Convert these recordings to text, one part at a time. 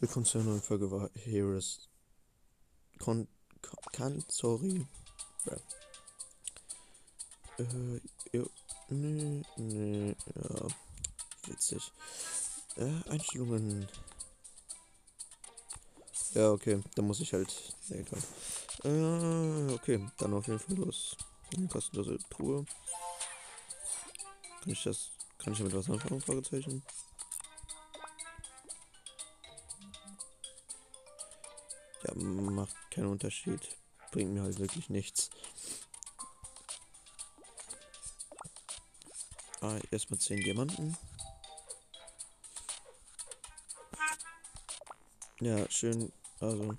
Willkommen zu einer neuen Folge war Heroes. Con. Kann. Sorry. Ja. Äh, jo. Nee, nee, ja. Witzig. Äh, Einstellungen. Ja, okay. Da muss ich halt. Nee. Äh, okay. Dann auf jeden Fall los. Kostenlose Truhe. Kann ich das. Kann ich damit was anfangen? Fragezeichen. Ja, macht keinen Unterschied. Bringt mir halt wirklich nichts. Ah, erstmal 10 Diamanten. Ja, schön. Also.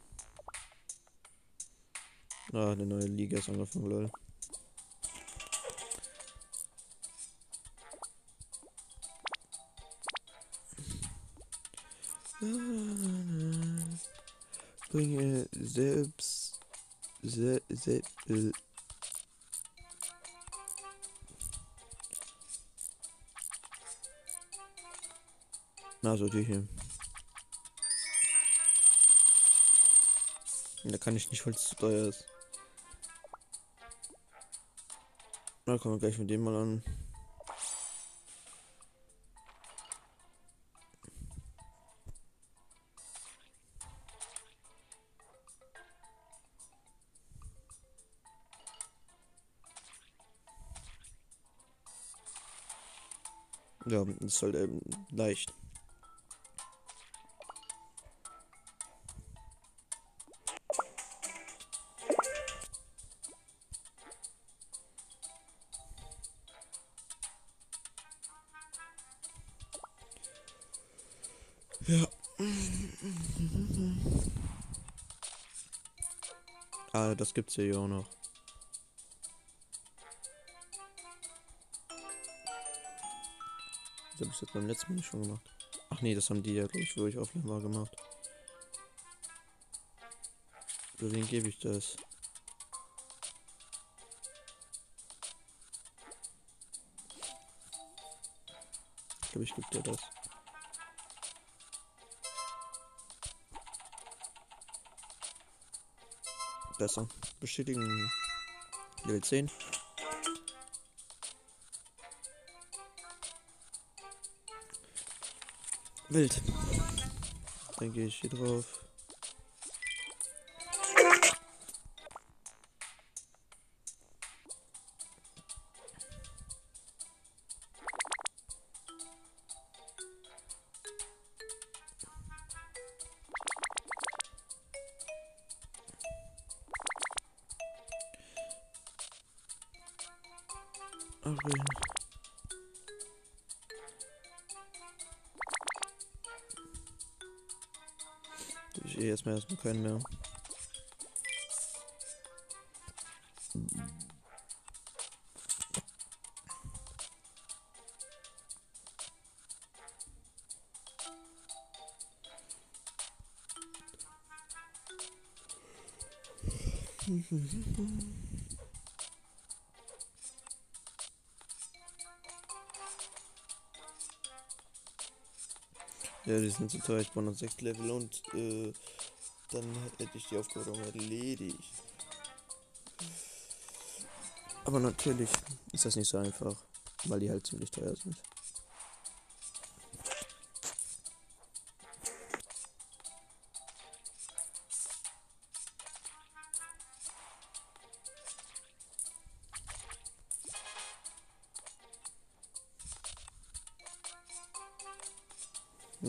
Ah, eine neue Liga ist angefangen, lol. Se, se, äh, Also die hier. Da kann ich nicht, weil es zu teuer ist. Na, kommen wir gleich mit dem mal an. Ja, ist halt eben leicht. Ja. Ah, das gibt's hier auch noch. Das habe ich jetzt beim letzten Mal schon gemacht. Ach nee, das haben die ja, glaube ich, offline war, gemacht. Für wen gebe ich das? Ich glaube, ich gebe dir das. Besser. Bestätigen. Level 10. Wild. Dann gehe ich hier drauf. Okay. Eh erstmal erstmal keinen mehr. Ja, die sind zu teuer. Ich brauche noch 6 Level und äh, dann hätte ich die Aufgabe erledigt. Aber natürlich ist das nicht so einfach, weil die halt ziemlich teuer sind.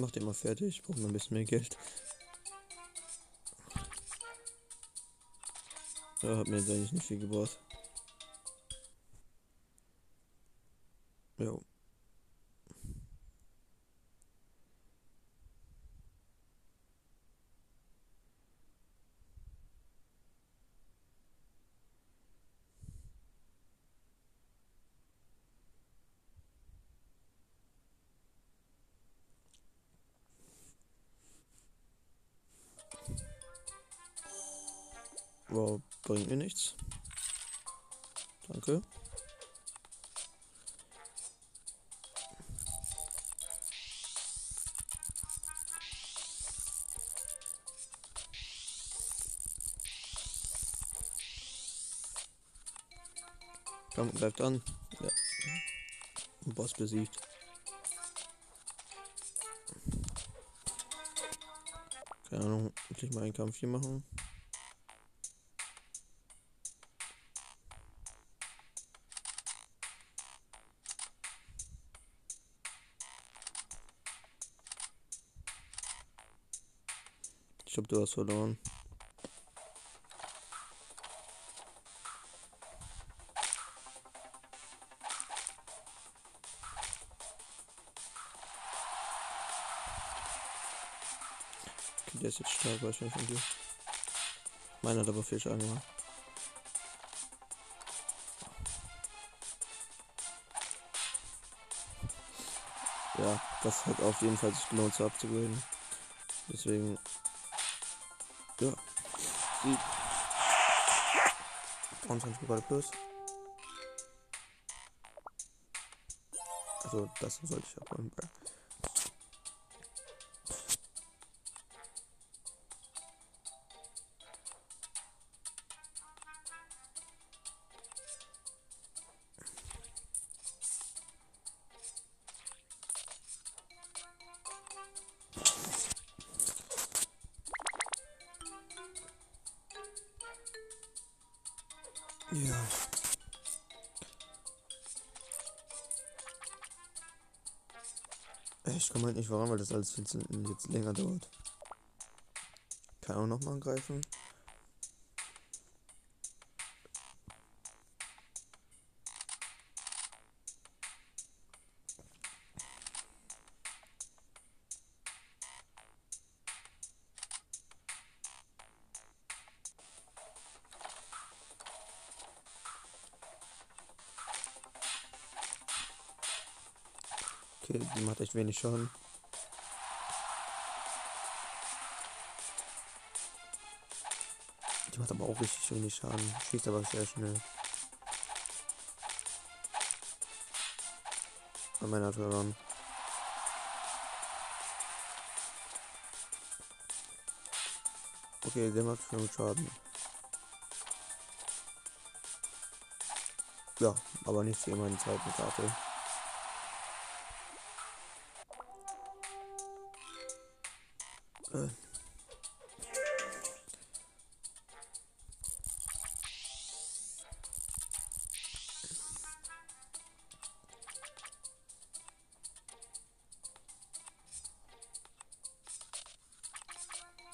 Mach den mal fertig, ich brauche mal ein bisschen mehr Geld. Ja, hat mir jetzt eigentlich nicht viel gebracht. Jo. Wow, bringt mir nichts. Danke. Komm, bleibt an. Ja. Boss besiegt. Keine Ahnung, muss mal einen Kampf hier machen? Glaube, du hast verloren. Okay, der ist jetzt stark wahrscheinlich von dir. Meiner hat aber viel Schaden gemacht. Ja, das hat auf jeden Fall sich gelohnt zu abzugraden. Deswegen. Ja. Die 23 Pokale plus. Also das sollte ich abholen. Ja. Ich komme halt nicht voran, weil das alles viel zu, jetzt länger dauert. Kann auch noch mal angreifen. Okay, die macht echt wenig Schaden. Die macht aber auch richtig wenig Schaden. Schießt aber sehr schnell. Und meiner verloren. Okay, der macht schon Schaden. Ja, aber nicht immer in zweiten Karte. Äh.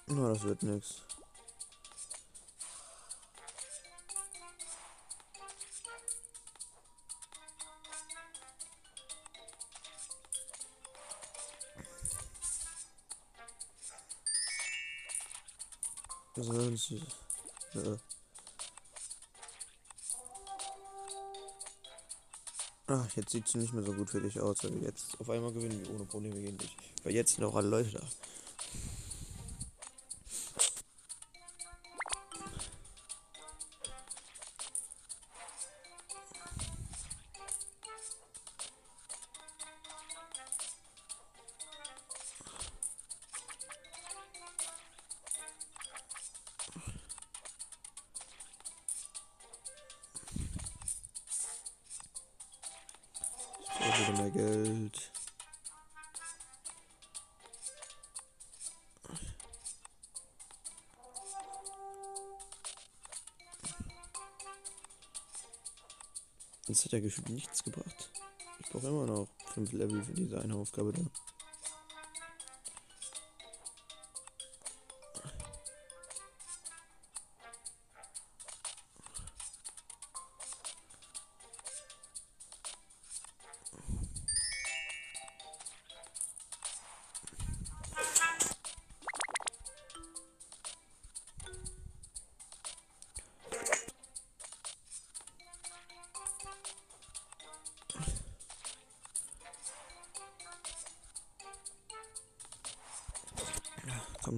Na, das wird nix. Ach, jetzt sieht es nicht mehr so gut für dich aus, weil wir jetzt auf einmal gewinnen ohne Probleme gegen dich. Weil jetzt sind auch alle Leute da. Mehr Geld. Das hat ja gefühlt nichts gebracht. Ich brauche immer noch 5 Level für diese eine Aufgabe da.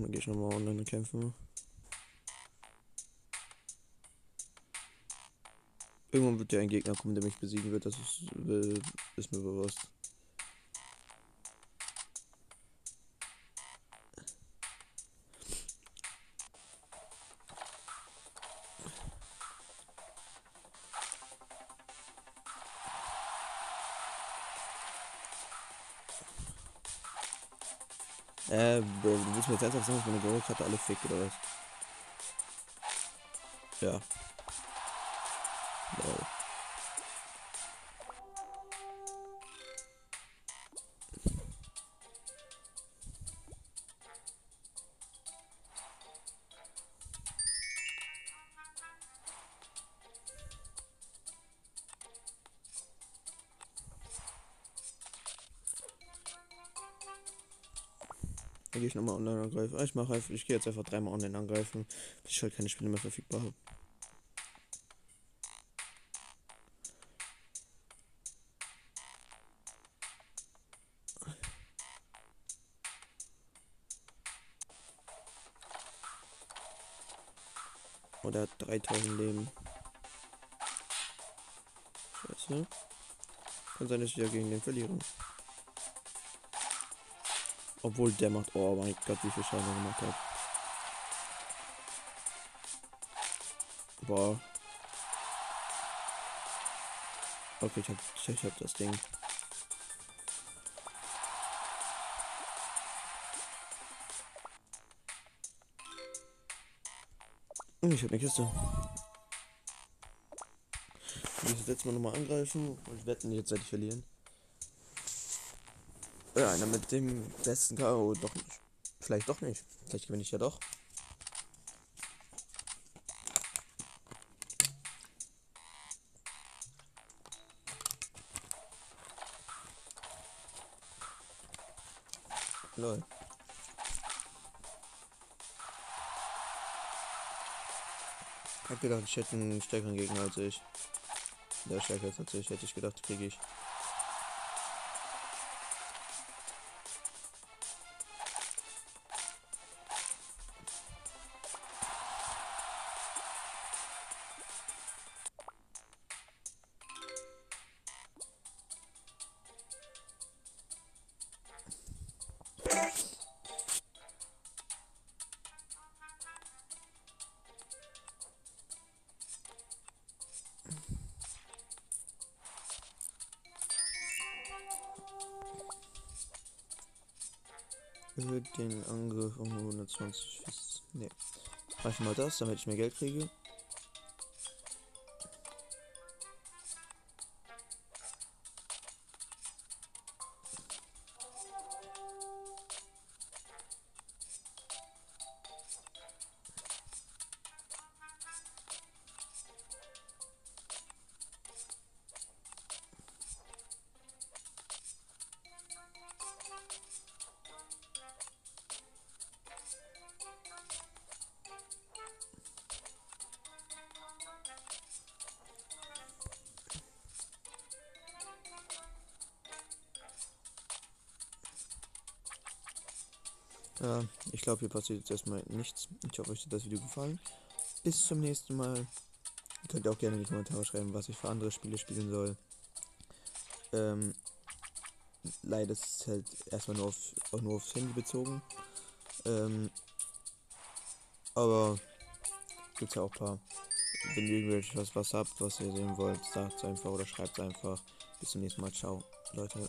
Dann geh ich nochmal online kämpfen. Irgendwann wird ja ein Gegner kommen, der mich besiegen wird. Das ist, äh, ist mir bewusst. Äh, Bro, du willst mir jetzt ernsthaft sagen, dass meine Goldkarte alle fickt oder was? Ja. Dann gehe ich nochmal online angreifen. Ah, ich mache einfach, ich gehe jetzt einfach dreimal online angreifen, bis ich halt keine Spiele mehr verfügbar habe. Oder hat 3000 Leben. Scheiße. Kann sein, dass ich ja gegen den verliere. Obwohl der macht. Oh mein Gott, wie viel Schaden er gemacht hat. Boah. Okay, ich hab, ich hab das Ding. Und ich hab eine Kiste. Ich muss jetzt mal nochmal angreifen und wetten jetzt werde ich verlieren. Ja, einer mit dem besten K.O. doch nicht. Vielleicht doch nicht. Vielleicht gewinne ich ja doch. Lol. Ich hab gedacht, ich hätte einen stärkeren Gegner als ich. Der stärker als ich, hätte ich gedacht, kriege ich. Erhöht den Angriff um 120 Fist. Ne. Ich mal das, damit ich mehr Geld kriege. Ja, ich glaube, hier passiert jetzt erstmal nichts. Ich hoffe, euch hat das Video gefallen. Bis zum nächsten Mal. Ihr könnt auch gerne in die Kommentare schreiben, was ich für andere Spiele spielen soll. Ähm, leider ist es halt erstmal nur, auf, nur aufs Handy bezogen. Ähm, aber gibt ja auch ein paar. Wenn ihr irgendwelches was habt, was ihr sehen wollt, sagt es einfach oder schreibt es einfach. Bis zum nächsten Mal. Ciao, Leute.